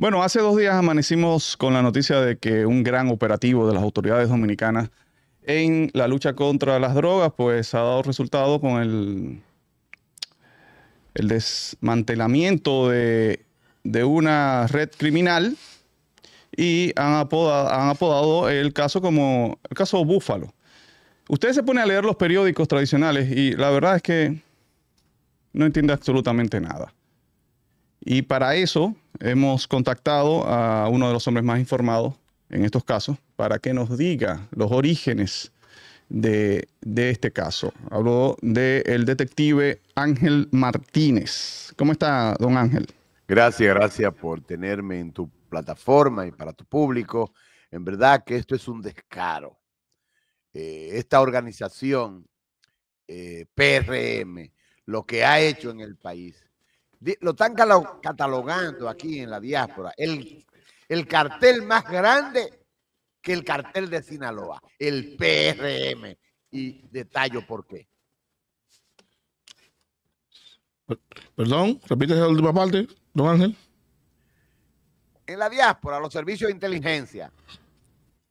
Bueno, hace dos días amanecimos con la noticia de que un gran operativo de las autoridades dominicanas en la lucha contra las drogas, pues ha dado resultado con el, el desmantelamiento de, una red criminal y han apodado, han apodado el caso como el caso Búfalo. Usted se pone a leer los periódicos tradicionales y la verdad es que no entiende absolutamente nada. Y para eso hemos contactdo a uno de los hombres más informados en estos casos para que nos diga los orígenes de, este caso. Hablo del detective Ángel Martínez. ¿Cómo está, don Ángel? Gracias, gracias por tenerme en tu plataforma y para tu público. En verdad que esto es un descaro. Eh, esta organización eh, PRM, lo que ha hecho en el país, lo están catalogando aquí en la diáspora, el, el cartel más grande que el cartel de Sinaloa, el PRM. Y detallo por qué. Perdón, repite la última parte, don Ángel. En la diáspora, los servicios de inteligencia,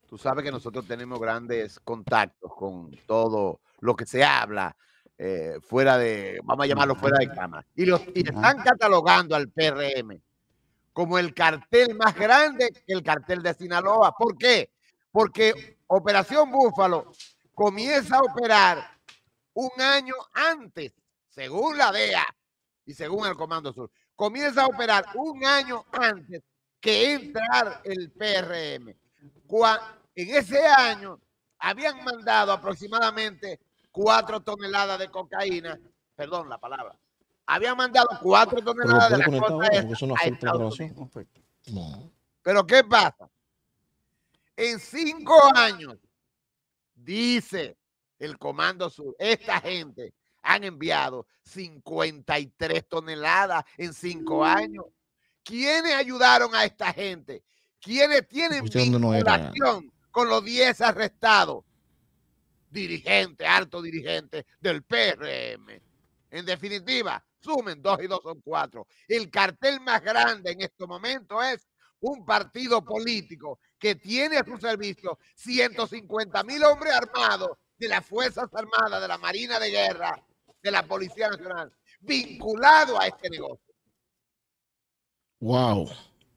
tú sabes que nosotros tenemos grandes contactos con todo lo que se habla eh, fuera de, vamos a llamarlo fuera de cama. Y, los, están catalogando al PRM como el cartel más grande que el cartel de Sinaloa. ¿Por qué? Porque Operación Búfalo comienza a operar un año antes, según la DEA y según el Comando Sur. Comienza a operar un año antes que entrar el PRM. En ese año habían mandado aproximadamente cuatro toneladas de cocaína, perdón la palabra, habían mandado cuatro toneladas de la cocaína. Pero ¿qué pasa? En cinco años, dice el Comando Sur, esta gente han enviado 53 toneladas en cinco años. ¿Quiénes ayudaron a esta gente? ¿Quiénes tienen vinculación con los 10 arrestados? Dirigente, alto dirigente del PRM. En definitiva, sumen dos y dos son cuatro. El cartel más grande en este momento es un partido político que tiene a su servicio 150 mil hombres armados de las Fuerzas Armadas, de la Marina de Guerra, de la Policía Nacional, vinculado a este negocio. Wow,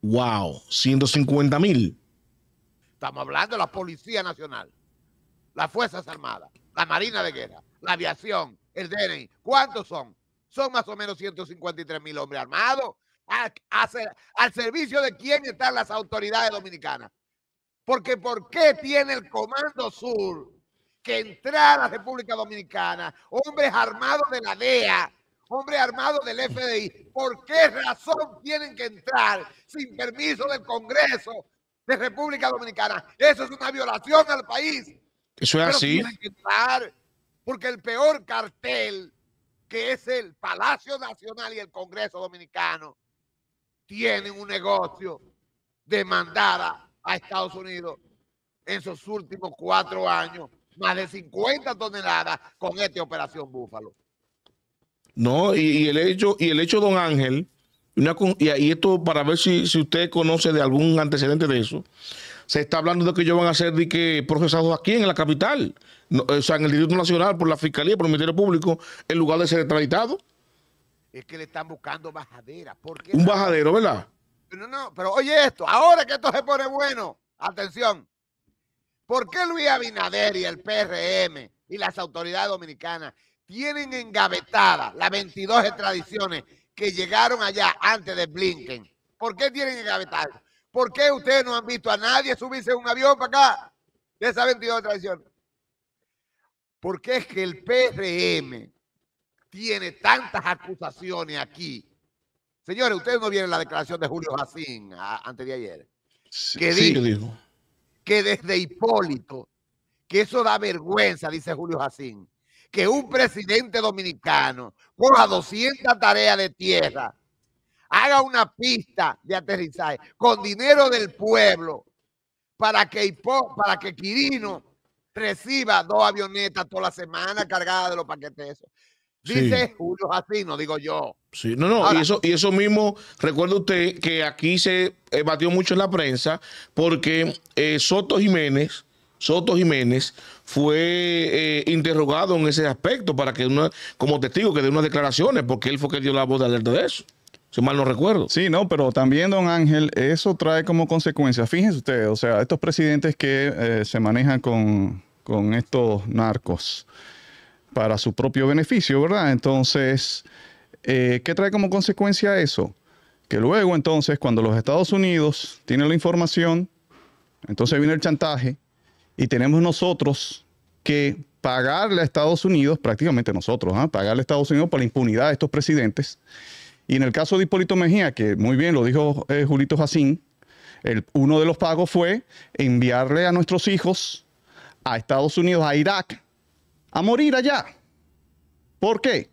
wow, 150 mil. Estamos hablando de la Policía Nacional las Fuerzas Armadas, la Marina de Guerra, la aviación, el DNI. ¿Cuántos son? Son más o menos 153 mil hombres armados. ¿Al servicio de quién están las autoridades dominicanas? Porque ¿por qué tiene el Comando Sur que entrar a la República Dominicana hombres armados de la DEA, hombres armados del FDI? ¿Por qué razón tienen que entrar sin permiso del Congreso de República Dominicana? Eso es una violación al país. Eso es así. porque el peor cartel, que es el Palacio Nacional y el Congreso Dominicano, tienen un negocio de mandada a Estados Unidos en sus últimos cuatro años, más de 50 toneladas con esta operación Búfalo. No, y, el hecho, y el hecho, don Ángel, y, esto para ver si, si usted conoce de algún antecedente de eso se está hablando de que ellos van a ser que, procesados aquí en la capital, o sea, en el Distrito Nacional, por la Fiscalía, por el Ministerio Público, en lugar de ser extraditados. Es que le están buscando bajadera. Un bajadero, ¿verdad? No, no, pero oye esto, ahora que esto se pone bueno, atención. ¿Por qué Luis Abinader y el PRM y las autoridades dominicanas tienen engavetadas las 22 extradiciones que llegaron allá antes de Blinken? ¿Por qué tienen engavetadas? ¿Por qué ustedes no han visto a nadie subirse un avión para acá de esa 22 de tradición? Porque es que el PRM tiene tantas acusaciones aquí. Señores, ustedes no vieron la declaración de Julio Jacín antes de ayer. Que dijo, que desde Hipólito, que eso da vergüenza, dice Julio Jacín, que un presidente dominicano coja 200 tareas de tierra haga una pista de aterrizaje con dinero del pueblo para que, para que Quirino reciba dos avionetas toda la semana cargadas de los paquetes. Dice Julio así, no digo yo. Sí, no, no, y, eso, y eso mismo, recuerda usted que aquí se eh, batió mucho en la prensa porque eh, Soto Jiménez, Soto Jiménez fue eh, interrogado en ese aspecto para que una, como testigo que dé unas declaraciones, porque él fue que dio la voz de alerta de eso. Si mal no recuerdo. Sí, no, pero también, don Ángel, eso trae como consecuencia, fíjense ustedes, o sea, estos presidentes que se manejan con, con estos narcos para su propio beneficio, ¿verdad? Entonces, eh, ¿qué trae como consecuencia eso? Que luego entonces, cuando los Estados Unidos tienen la información, entonces viene el chantaje y tenemos nosotros que pagarle a Estados Unidos, prácticamente nosotros, ¿ah? pagarle a Estados Unidos por la impunidad de estos presidentes. Y en el caso de Hipólito Mejía, que muy bien lo dijo eh, Julito Jacín, el, uno de los pagos fue enviarle a nuestros hijos a Estados Unidos, a Irak, a morir allá. ¿Por qué?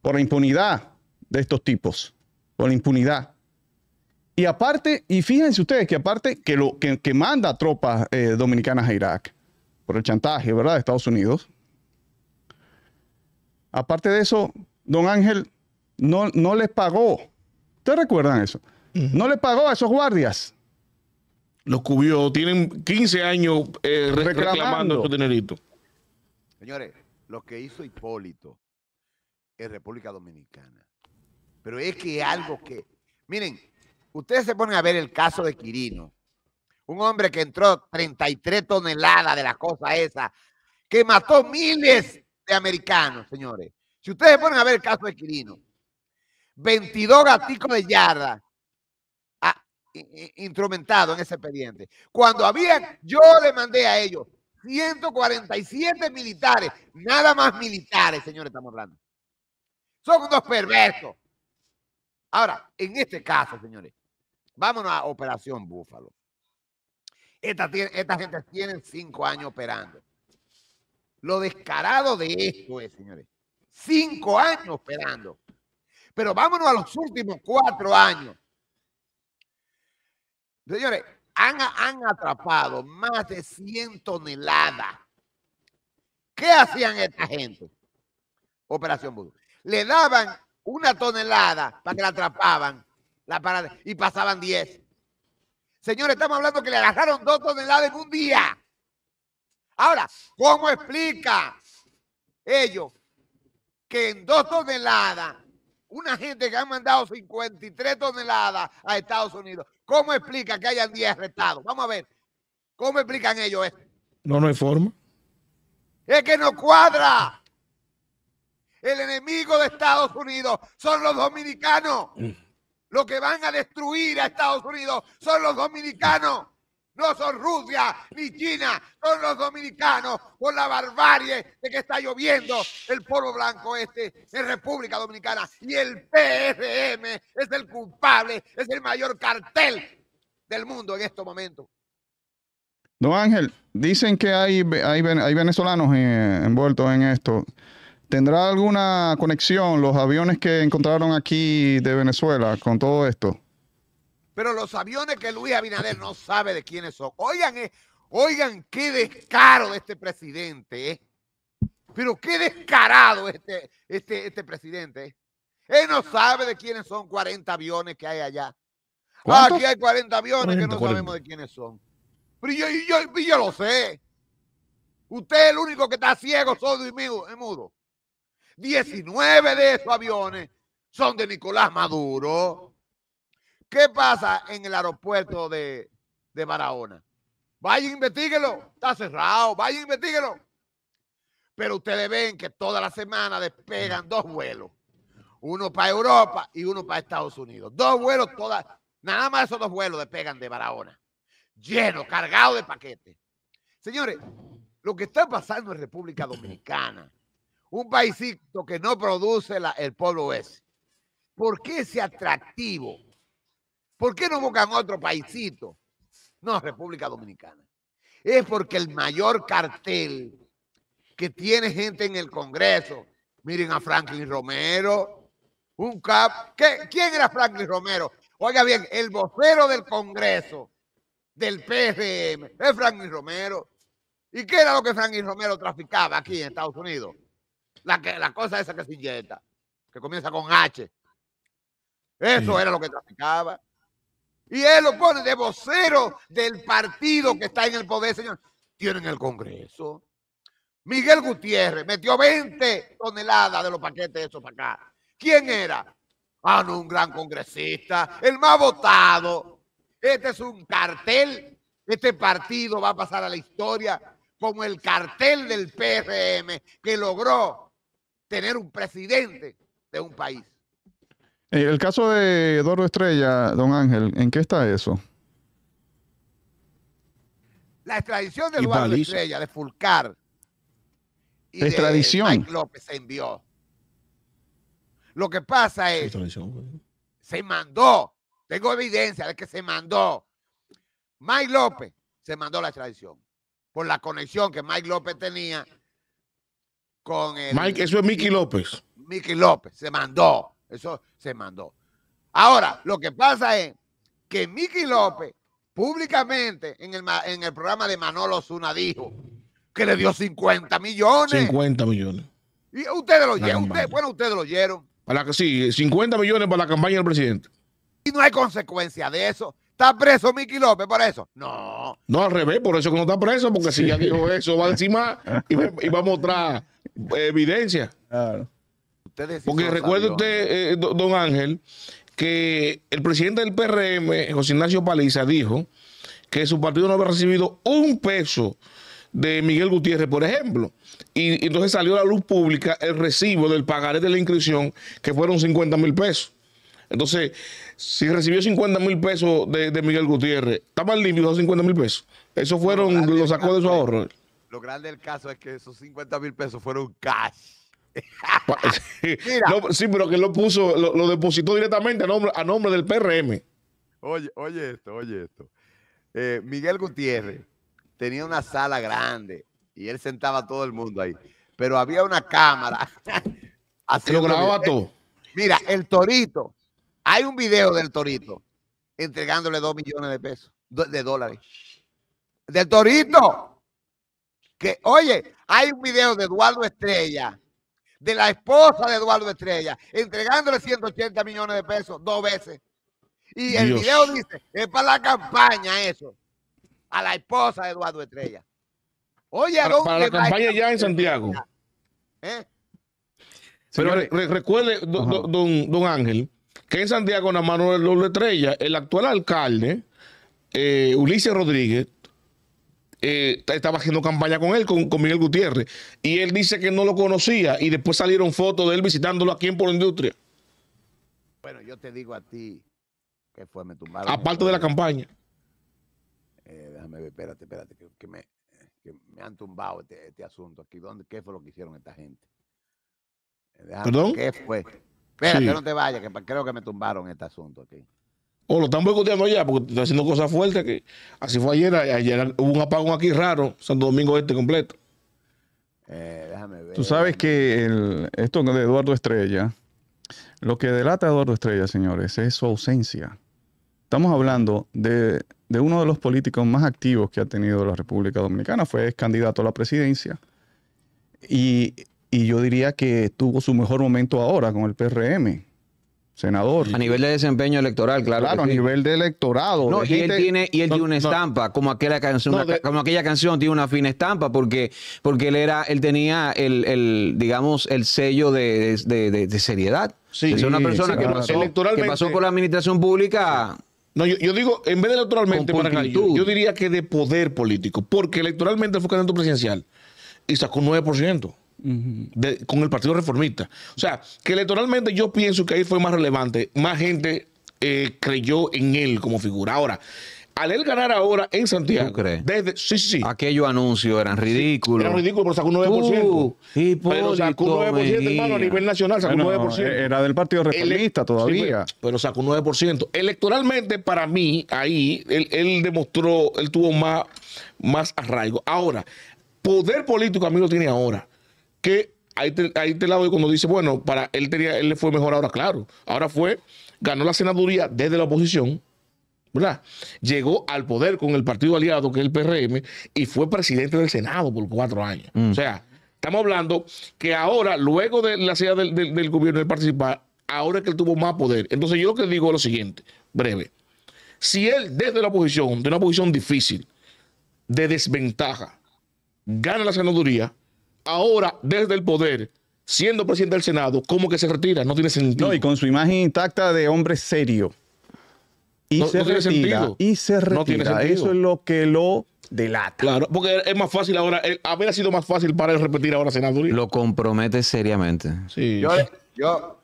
Por la impunidad de estos tipos, por la impunidad. Y aparte, y fíjense ustedes que aparte que, lo, que, manda tropas eh, dominicanas a Irak, por el chantaje, ¿verdad?, de Estados Unidos. Aparte de eso, don Ángel no, no les pagó. ¿Ustedes recuerdan eso? No le pagó a esos guardias. Los cubrió, tienen 15 años eh, reclamando su dinerito. Señores, lo que hizo Hipólito en República Dominicana. Pero es que algo que, miren, ustedes se ponen a ver el caso de Quirino, un hombre que entró 33 toneladas de la cosa esa, que mató miles de americanos, señores. Si ustedes se ponen a ver el caso de Quirino, 22 gaticos de yarda ah, instrumentado en ese expediente. Cuando había, yo le mandé a ellos 147 militares, nada más militares, señores, estamos hablando. Son unos perversos. Ahora, en este caso, señores, vámonos a Operación Búfalo. Esta, esta gente tiene cinco años operando. Lo descarado de esto es, señores, cinco años operando. Pero vámonos a los últimos cuatro años. Señores, han, atrapado más de 100 toneladas. ¿Qué hacían esta gente? Operación Voodoo. Le daban una tonelada para que la atrapaban la parada, y pasaban 10. Señores, estamos hablando que le agarraron dos toneladas en un día. Ahora, ¿cómo explica ellos que en dos toneladas, una gente que ha mandado 53 toneladas a Estados Unidos, ¿Cómo explica que hayan 10 arrestados? Vamos a ver. ¿Cómo explican ellos esto? No, no hay forma. Es que no cuadra. El enemigo de Estados Unidos son los dominicanos. Mm. Los que van a destruir a Estados Unidos son los dominicanos. No son Rusia ni China, son los dominicanos por la barbarie de que está lloviendo el polvo blanco este en República Dominicana. Y el PRM es el culpable, es el mayor cartel del mundo en estos momentos. Don Ángel, dicen que hay, hay, venezolanos envueltos en esto. ¿Tendrá alguna conexión los aviones que encontraron aquí de Venezuela con todo esto? Pero los aviones que Luis Abinader no sabe de quiénes son. Oigan, eh, oigan qué descaro de este presidente. Eh. Pero qué descarado este, este, este presidente. Eh. Él no sabe de quiénes son 40 aviones que hay allá. aquí hay 40 aviones que no sabemos de quiénes son. Pero yo, yo, yo, lo sé. Usted es el único que está ciego, sordo y mudo. 19 de esos aviones son de Nicolás Maduro. ¿Qué pasa en el aeropuerto de, de Barahona? Vaya, investiguelo. Está cerrado. Vaya, investiguelo. Pero ustedes ven que toda la semana despegan dos vuelos. Uno para Europa y uno para Estados Unidos. Dos vuelos, todas. Nada más esos dos vuelos despegan de Barahona. Lleno, cargado de paquetes. Señores, lo que está pasando en República Dominicana, un paísito que no produce el pueblo ese. ¿Por qué ese atractivo ¿Por qué no buscan otro paísito? No, República Dominicana. Es porque el mayor cartel que tiene gente en el Congreso, miren a Franklin Romero, un cap. ¿Quién era Franklin Romero? Oiga bien, el vocero del Congreso del PRM es Franklin Romero. ¿Y qué era lo que Franklin Romero traficaba aquí en Estados Unidos? La, que, la cosa esa que se inyecta, que comienza con H. Eso era lo que traficaba. Y él lo pone de vocero del partido que está en el poder, señor. Tienen el Congreso. Miguel Gutiérrez metió 20 toneladas de los paquetes esos para acá. ¿Quién era? Ah, no, un gran congresista, el más votado. Este es un cartel. Este partido va a pasar a la historia como el cartel del PRM que logró tener un presidente de un país. Eh, El caso de Eduardo Estrella, don Ángel, ¿en qué está eso? La extradición de Eduardo paliza. Estrella, de Fulcar y de Extradición. Mike López se envió. Lo que pasa es, se mandó, tengo evidencia de que se mandó. Mike López se mandó la extradición por la conexión que Mike López tenía con el Mike, eso es Mickey López. Miki López, se mandó. Eso se mandó. Ahora, lo que pasa es que Miki López públicamente en el, en el programa de Manolo Zuna dijo que le dio 50 millones. 50 millones. Y ustedes lo oyeron. bueno, ustedes lo oyeron. Para que sí, 50 millones para la campaña del presidente. Y no hay consecuencia de eso. ¿Está preso Miki López por eso? No. No, al revés, por eso que no está preso, porque si ya dijo eso, va a decir más y va, y va a mostrar eh, evidencia. Claro. Ustedes Porque recuerde usted, eh, do- don Ángel, que el presidente del PRM, José Ignacio Paliza, dijo que su partido no había recibido un peso de Miguel Gutiérrez, por ejemplo. Y, y entonces salió a la luz pública el recibo del pagaré de la inscripción, que fueron 50 mil pesos. Entonces, si recibió 50 mil pesos de, de Miguel Gutiérrez, ¿estaban limpios esos 50 mil pesos? Eso fueron, lo sacó de su ahorro. Lo grande del caso es que esos 50 mil pesos fueron cash. Pa- Mira. No, sí, pero que lo puso, lo, lo depositó directamente a nombre, a nombre del PRM. Oye, oye esto, oye esto. Eh, Miguel Gutiérrez tenía una sala grande y él sentaba a todo el mundo ahí. Pero había una cámara. Lo grababa todo. Mira, el Torito. Hay un video del Torito entregándole dos millones de pesos, de dólares. Del Torito. Que, oye, hay un video de Eduardo Estrella, de la esposa de Eduardo Estrella, entregándole 180 millones de pesos dos veces. Y el video dice, es para la campaña eso, a la esposa de Eduardo Estrella. Oye, ¿a Para, para la campaña ya en? Santiago. ¿Eh? Pero re- recuerde, do- Ajá. do- don, don Ángel, que en Santiago, en Manuel Doble Estrella, el actual alcalde, eh, Ulises Rodríguez, eh, estaba haciendo campaña con él, con, con Miguel Gutiérrez. Y él dice que no lo conocía y después salieron fotos de él visitándolo aquí en Polo Industria, Bueno, yo te digo a ti que fue, me tumbaron. aparte de la campaña. Eh, déjame ver, espérate, espérate, que, que me, que me han tumbado este, este asunto aquí. ¿Dónde, ¿Qué fue lo que hicieron esta gente? Eh, déjame- ¿Perdón? ¿Qué fue? Espérate, Sí. no te vayas, que creo que me tumbaron este asunto aquí. O lo están boicoteando ya porque está haciendo cosas fuertes. que Así fue ayer. Ayer hubo un apagón aquí raro, Santo Domingo Este completo. Eh, déjame ver. Tú sabes que el- esto de Eduardo Estrella, lo que delata a Eduardo Estrella, señores, es su ausencia. Estamos hablando de, de uno de los políticos más activos que ha tenido la República Dominicana. Fue candidato a la presidencia. Y, y yo diría que tuvo su mejor momento ahora con el PRM. Senador. A nivel de desempeño electoral, claro. Claro, a sí. nivel de electorado. No, de y él tiene, y él no, tiene una no. estampa, como aquella canción, No, una ca- de- como aquella canción tiene una fina estampa, porque, porque él era, él tenía el, el, digamos, el sello de, de- de- de seriedad. Sí, es una persona sí, que, claro. pasó, que pasó por la administración pública. No, yo, yo digo, en vez de electoralmente, yo, yo diría que de poder político, porque electoralmente él fue candidato presidencial y sacó un 9% Ujú. De- con el Partido Reformista. O sea, que electoralmente yo pienso que ahí fue más relevante, más gente eh, creyó en él como figura. Ahora, al él ganar ahora en Santiago, ¿Tú crees? desde, sí, sí, sí, Aquellos anuncios eran ridículos. era ridículo, pero sacó un 9%. Tú, pero sacó un 9%, hermano, a nivel nacional, sacó Bueno, un 9%. era del Partido Reformista Ele- todavía. Sí, pero, pero sacó un 9%. Electoralmente, para mí, ahí, él, él demostró, él tuvo más, más arraigo. Ahora, poder político a mí lo tiene ahora. Que ahí te, ahí te la doy cuando dice, bueno, para él tenía, él le fue mejor ahora, claro. Ahora fue, ganó la senaduría desde la oposición. ¿verdad? Llegó al poder con el partido aliado, que es el PRM, y fue presidente del Senado por cuatro años. Mm. O sea, Estamos hablando que ahora, luego de la salida del, del- del gobierno de participar, ahora es que él tuvo más poder. Entonces yo lo que digo es lo siguiente, breve. Si él desde la oposición, de una posición difícil, de desventaja, gana la senaduría, ahora desde el poder, siendo presidente del Senado, ¿cómo que se retira? No tiene sentido. No, y con su imagen intacta de hombre serio. Y No- se no retira. sentido. Y se retira. No tiene sentido. Eso es lo que lo delata. Claro, porque es más fácil ahora, habría sido más fácil para él repetir ahora senaduría. Lo compromete seriamente. Sí. Yo, yo,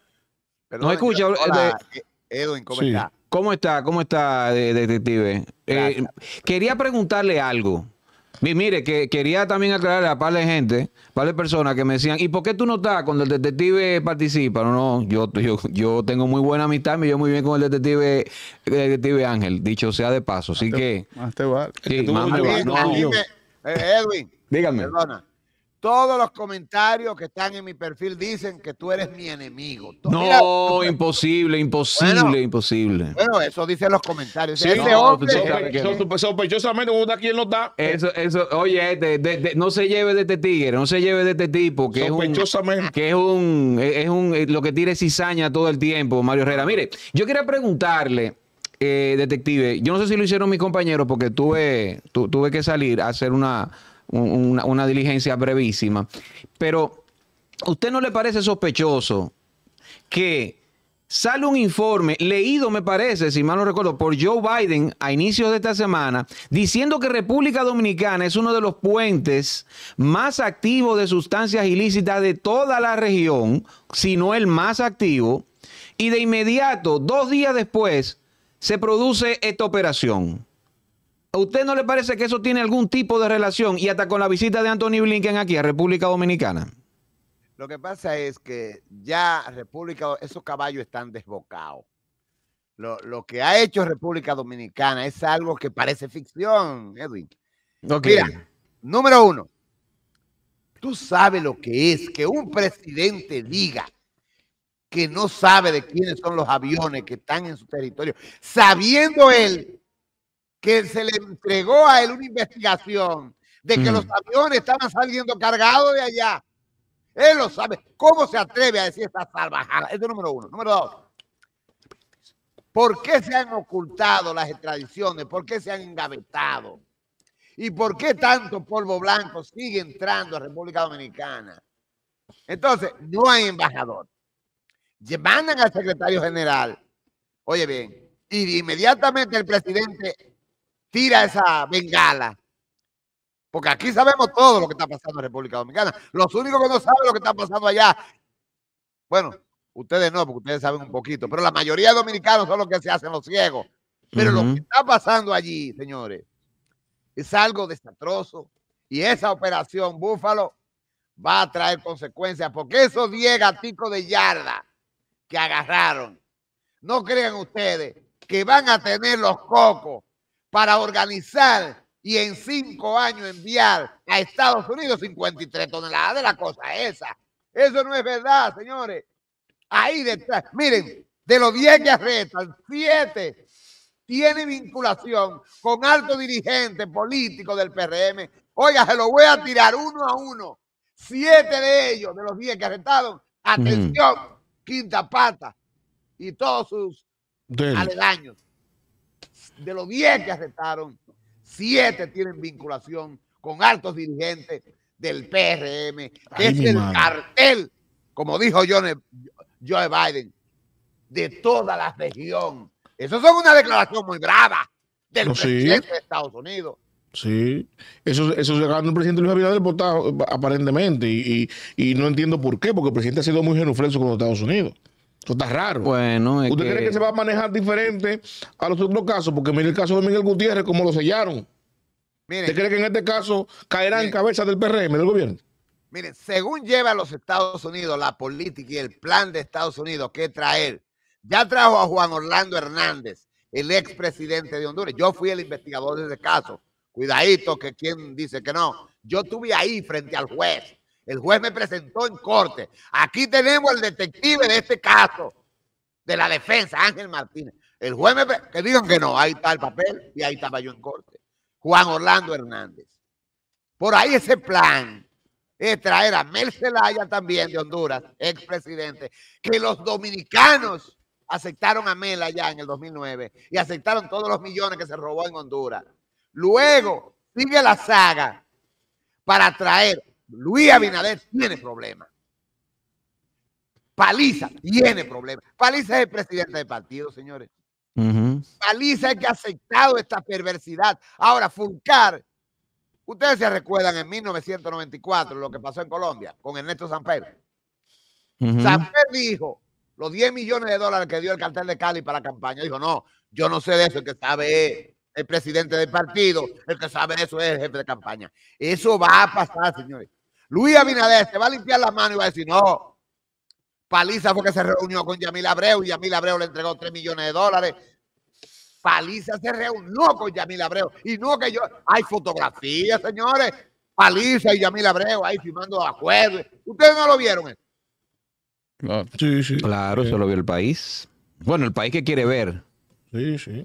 perdón, No escucha, yo- hola, de- eh, Edwin, ¿cómo Sí. está? ¿Cómo está? ¿Cómo está, de- detective? Eh, quería preguntarle algo. Mi- Mire, que quería también aclararle a par de gente, par de personas que me decían, ¿y por qué tú no estás cuando el detective participa? No, no, yo, yo, yo tengo muy buena amistad, me llevo muy bien con el detective, el detective Ángel, dicho sea de paso. Así que, Más te vale. sí, más me me va- llevas, no, Edwin, dígame. perdona. Todos los comentarios que están en mi perfil dicen que tú eres mi enemigo. Mira, No, imposible, imposible, Bueno. imposible. bueno, eso dicen los comentarios. Sí, Ese no, Sospe- Sospechosamente, uno está aquí, no está. Eso, eso, oye, este, de- de- no se lleve de este tigre, no se lleve de este tipo, que es un, Sospechosamente. que es un, es un, eh, lo que tira es cizaña todo el tiempo, Mario Herrera. Mire, yo quería preguntarle, eh, detective, yo no sé si lo hicieron mis compañeros porque tuve, tu- tuve que salir a hacer una, un- una, diligencia brevísima, pero ¿a usted no le parece sospechoso que sale un informe leído, me parece, si mal no recuerdo, por Joe Biden a inicios de esta semana, diciendo que República Dominicana es uno de los puentes más activos de sustancias ilícitas de toda la región, si no el más activo, y de inmediato, dos días después, se produce esta operación. ¿A usted no le parece que eso tiene algún tipo de relación y hasta con la visita de Anthony Blinken aquí a República Dominicana? Lo que pasa es que ya República, esos caballos están desbocados. Lo, lo que ha hecho República Dominicana es algo que parece ficción, Edwin. Mira, número uno, tú sabes lo que es que un presidente diga que no sabe de quiénes son los aviones que están en su territorio, sabiendo él que se le entregó a él una investigación de que los aviones estaban saliendo cargados de allá. Él lo sabe. ¿Cómo se atreve a decir esta salvajada? Eso es número uno. Número dos. ¿Por qué se han ocultado las extradiciones? ¿Por qué se han engavetado? ¿Y por qué tanto polvo blanco sigue entrando a República Dominicana? Entonces, no hay embajador. Mandan al secretario general. Oye bien, y inmediatamente el presidente tira esa bengala. Porque aquí sabemos todo lo que está pasando en República Dominicana. Los únicos que no saben lo que está pasando allá, bueno, ustedes no, porque ustedes saben un poquito, pero la mayoría de dominicanos son los que se hacen los ciegos. Pero lo que está pasando allí, señores, es algo desastroso. Y esa operación Búfalo va a traer consecuencias, porque esos 10 gaticos de yarda que agarraron, no crean ustedes que van a tener los cocos para organizar y en cinco años enviar a Estados Unidos 53 toneladas de la cosa esa. Eso no es verdad, señores. Ahí detrás, miren, de los 10 que arrestan, 7 tienen vinculación con altos dirigentes políticos del PRM. Oiga, se lo voy a tirar uno a uno. Siete de ellos, de los 10 que arrestaron, atención, quinta pata y todos sus De él. aledaños. De los 10 que arrestaron, 7 tienen vinculación con altos dirigentes del PRM, que Ay, es el madre. cartel, como dijo Joe, Joe Biden, de toda la región. Eso es una declaración muy brava del No, sí. presidente de Estados Unidos. Sí, eso, eso se ganó el presidente Luis Abinader votado aparentemente y, y, y no entiendo por qué, porque el presidente ha sido muy genuflexo con los Estados Unidos. Eso está raro. Bueno, es ¿Usted que- cree que se va a manejar diferente a los otros casos? Porque mire el caso de Miguel Gutiérrez, como lo sellaron. Miren, ¿Usted cree que en este caso caerá en Bien. cabeza del PRM, del gobierno? Miren, según lleva a los Estados Unidos la política y el plan de Estados Unidos que traer, ya trajo a Juan Orlando Hernández, el expresidente de Honduras. Yo fui el investigador de ese caso. Cuidadito que quien dice que no. Yo estuve ahí frente al juez. El juez me presentó en corte. Aquí tenemos al detective de este caso, de la defensa, Ángel Martínez. El juez me... Que digan que no, ahí está el papel y ahí estaba yo en corte. Juan Orlando Hernández. Por ahí ese plan es traer a Mel Zelaya también de Honduras, expresidente, que los dominicanos aceptaron a Mel allá en el 2009 y aceptaron todos los millones que se robó en Honduras. Luego sigue la saga para traer. Luis Abinader tiene problemas. Paliza tiene problemas. Paliza es el presidente del partido, señores. Paliza es que ha aceptado esta perversidad. Ahora, Fulcar, ustedes se recuerdan en 1994 lo que pasó en Colombia con Ernesto Samper. Ujú. Samper dijo los 10 millones de dólares que dio el cartel de Cali para la campaña. Dijo, no, yo no sé de eso, el que sabe es el presidente del partido, el que sabe de eso es el jefe de campaña. Eso va a pasar, señores. Luis Abinader se va a limpiar las manos y va a decir, no, Paliza fue que se reunió con Yamil Abreu y Yamil Abreu le entregó 3 millones de dólares. Paliza se reunió con Yamil Abreu y no que yo, hay fotografías, señores. Paliza y Yamil Abreu ahí firmando acuerdos. ¿Ustedes no lo vieron? eso? Sí, sí. Claro, eso lo vio el país. Bueno, el país que quiere ver. Sí, sí.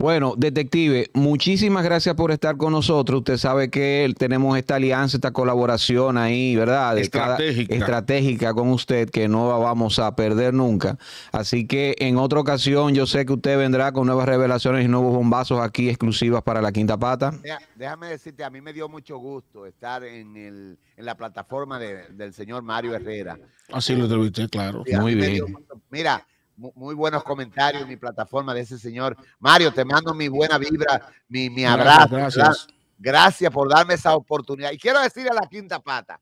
Bueno, detective, muchísimas gracias por estar con nosotros. Usted sabe que tenemos esta alianza, esta colaboración ahí, ¿verdad? De cada- Estratégica. estratégica con usted que no la vamos a perder nunca. Así que en otra ocasión yo sé que usted vendrá con nuevas revelaciones y nuevos bombazos aquí exclusivas para la Quinta Pata. Déjame decirte, a mí me dio mucho gusto estar en, el, en la plataforma de- del señor Mario Herrera. Así lo entrevisté, claro. Muy bien. dio mira, muy buenos comentarios en mi plataforma de ese señor. Mario, te mando mi buena vibra, mi, mi abrazo. Gracias, gracias. Gracias por darme esa oportunidad. Y quiero decirle a la quinta pata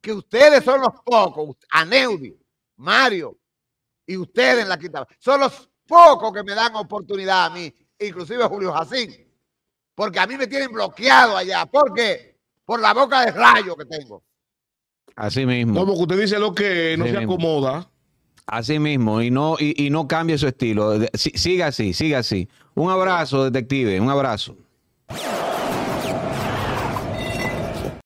que ustedes son los pocos, Aneudi, Mario y ustedes en la quinta pata, son los pocos que me dan oportunidad a mí, inclusive Julio Jacín, porque a mí me tienen bloqueado allá. ¿Por qué? Por la boca de rayo que tengo. Así mismo. No, porque usted dice lo que no se mismo. acomoda. Así mismo, y no, y, no cambie su estilo. Siga así, siga así. Un abrazo, detective, un abrazo.